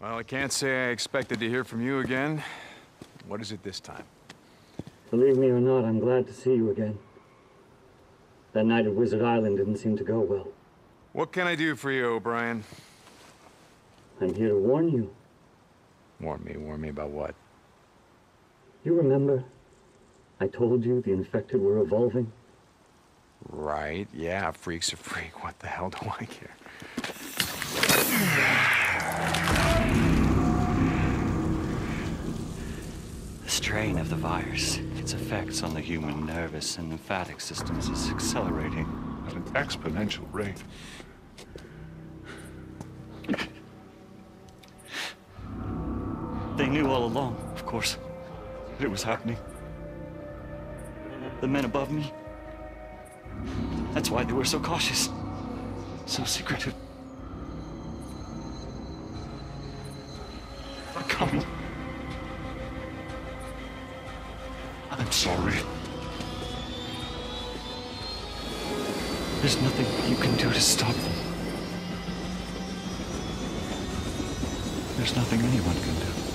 Well, I can't say I expected to hear from you again. What is it this time? Believe me or not, I'm glad to see you again. That night at Wizard Island didn't seem to go well. What can I do for you, O'Brian? I'm here to warn you. Warn me, warn me about what? You remember? I told you the infected were evolving. Right, yeah, freak's a freak. What the hell do I care? The strain of the virus, its effects on the human nervous and lymphatic systems is accelerating. At an exponential rate. They knew all along, of course, that it was happening. The men above me. That's why they were so cautious, so secretive. They're coming. I'm sorry. There's nothing you can do to stop them. There's nothing anyone can do.